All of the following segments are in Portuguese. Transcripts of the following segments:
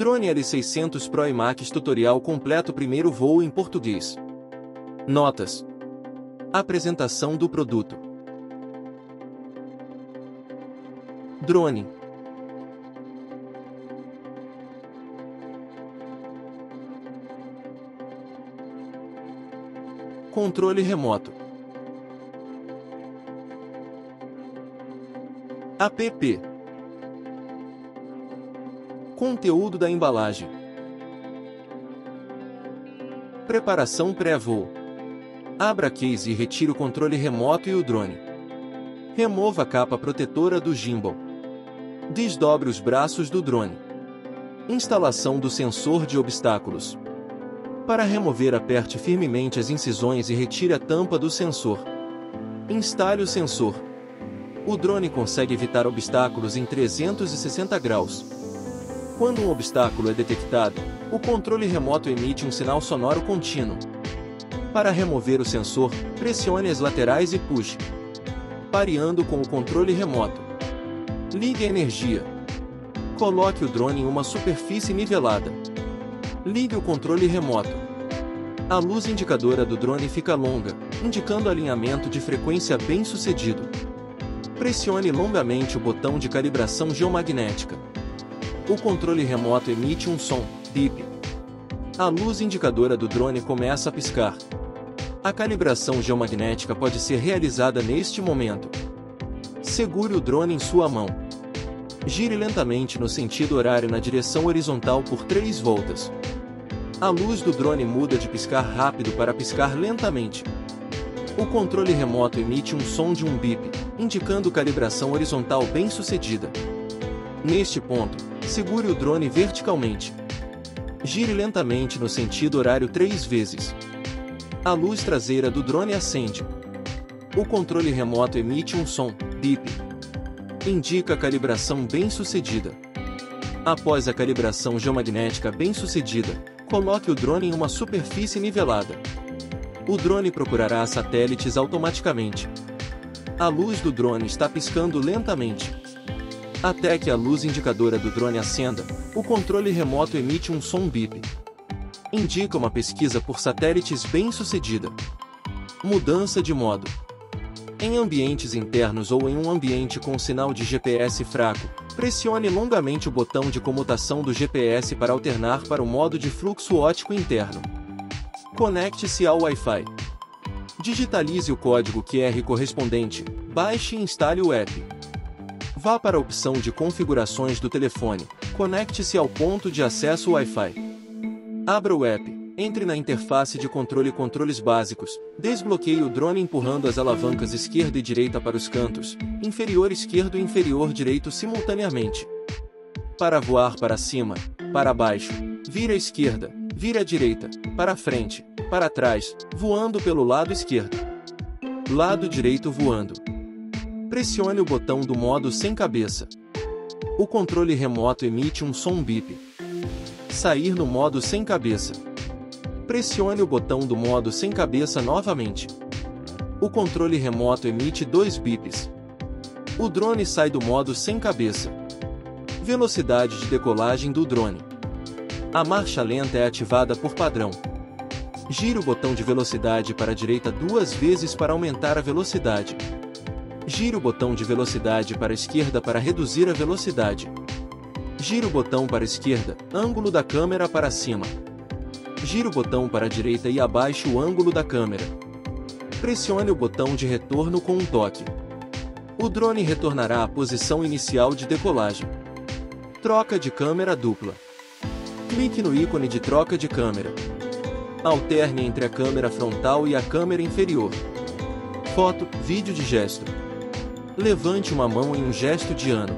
Drone L600 Pro IMAX Tutorial completo primeiro voo em português. Notas. Apresentação do produto. Drone. Controle remoto. app. Conteúdo da embalagem. Preparação pré-voo. Abra case e retire o controle remoto e o drone. Remova a capa protetora do gimbal. Desdobre os braços do drone. Instalação do sensor de obstáculos. Para remover, aperte firmemente as incisões e retire a tampa do sensor. Instale o sensor. O drone consegue evitar obstáculos em 360 graus. Quando um obstáculo é detectado, o controle remoto emite um sinal sonoro contínuo. Para remover o sensor, pressione as laterais e puxe. Pareando com o controle remoto. Ligue a energia. Coloque o drone em uma superfície nivelada. Ligue o controle remoto. A luz indicadora do drone fica longa, indicando alinhamento de frequência bem sucedido. Pressione longamente o botão de calibração geomagnética. O controle remoto emite um som, bip. A luz indicadora do drone começa a piscar. A calibração geomagnética pode ser realizada neste momento. Segure o drone em sua mão. Gire lentamente no sentido horário na direção horizontal por 3 voltas. A luz do drone muda de piscar rápido para piscar lentamente. O controle remoto emite um som de um bip, indicando calibração horizontal bem sucedida. Neste ponto, segure o drone verticalmente. Gire lentamente no sentido horário três vezes. A luz traseira do drone acende. O controle remoto emite um som, bip. Indica a calibração bem sucedida. Após a calibração geomagnética bem sucedida, Coloque o drone em uma superfície nivelada. O drone procurará satélites automaticamente. A luz do drone está piscando lentamente. Até que a luz indicadora do drone acenda, o controle remoto emite um som bip. Indica uma pesquisa por satélites bem sucedida. Mudança de modo. Em ambientes internos ou em um ambiente com sinal de GPS fraco, Pressione longamente o botão de comutação do GPS para alternar para o modo de fluxo ótico interno. Conecte-se ao Wi-Fi. Digitalize o código QR correspondente, baixe e instale o app. Vá para a opção de configurações do telefone, conecte-se ao ponto de acesso Wi-Fi. Abra o app, entre na interface de controle controles básicos, desbloqueie o drone empurrando as alavancas esquerda e direita para os cantos, inferior esquerdo e inferior direito simultaneamente. Para voar para cima, para baixo, vire à esquerda, vire à direita, para frente, para trás, voando pelo lado esquerdo. Lado direito voando. Pressione o botão do modo sem cabeça. O controle remoto emite um som bip. Sair no modo sem cabeça. Pressione o botão do modo sem cabeça novamente. O controle remoto emite dois bips. O drone sai do modo sem cabeça. Velocidade de decolagem do drone. A marcha lenta é ativada por padrão. Gire o botão de velocidade para a direita duas vezes para aumentar a velocidade. Gire o botão de velocidade para a esquerda para reduzir a velocidade. Gire o botão para a esquerda, ângulo da câmera para cima. Gire o botão para a direita e abaixe o ângulo da câmera. Pressione o botão de retorno com um toque. O drone retornará à posição inicial de decolagem. Troca de câmera dupla. Clique no ícone de troca de câmera. Alterne entre a câmera frontal e a câmera inferior. Foto, vídeo de gesto. Levante uma mão em um gesto de ano.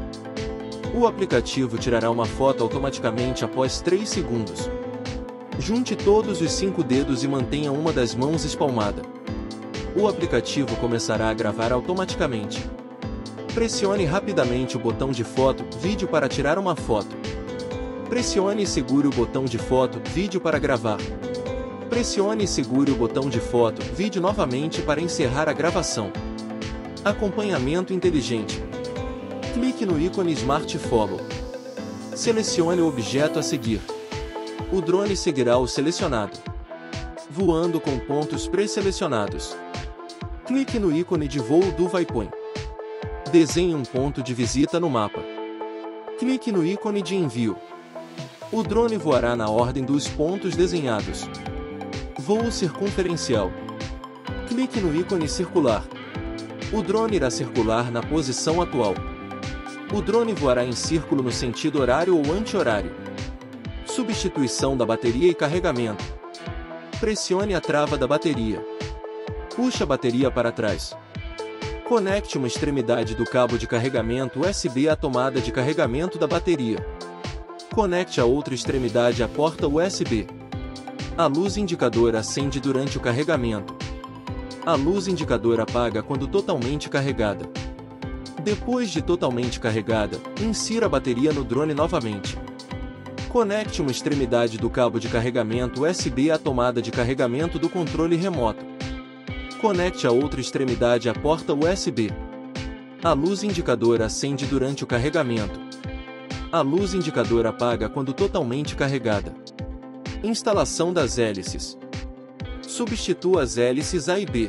O aplicativo tirará uma foto automaticamente após 3 segundos. Junte todos os cinco dedos e mantenha uma das mãos espalmada. O aplicativo começará a gravar automaticamente. Pressione rapidamente o botão de foto, vídeo para tirar uma foto. Pressione e segure o botão de foto, vídeo para gravar. Pressione e segure o botão de foto, vídeo novamente para encerrar a gravação. Acompanhamento inteligente. Clique no ícone Smart Follow. Selecione o objeto a seguir. O drone seguirá o selecionado. Voando com pontos pré-selecionados. Clique no ícone de voo do Waypoint. Desenhe um ponto de visita no mapa. Clique no ícone de envio. O drone voará na ordem dos pontos desenhados. Voo circunferencial. Clique no ícone circular. O drone irá circular na posição atual. O drone voará em círculo no sentido horário ou anti-horário. Substituição da bateria e carregamento. Pressione a trava da bateria. Puxe a bateria para trás. Conecte uma extremidade do cabo de carregamento USB à tomada de carregamento da bateria. Conecte a outra extremidade à porta USB. A luz indicador acende durante o carregamento. A luz indicador apaga quando totalmente carregada. Depois de totalmente carregada, insira a bateria no drone novamente. Conecte uma extremidade do cabo de carregamento USB à tomada de carregamento do controle remoto. Conecte a outra extremidade à porta USB. A luz indicador acende durante o carregamento. A luz indicador apaga quando totalmente carregada. Instalação das hélices. Substitua as hélices A e B.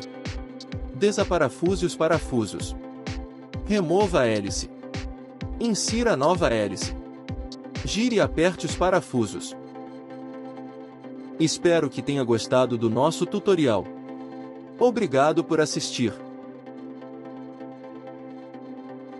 Desaparafuse os parafusos. Remova a hélice. Insira a nova hélice. Gire e aperte os parafusos. Espero que tenha gostado do nosso tutorial. Obrigado por assistir.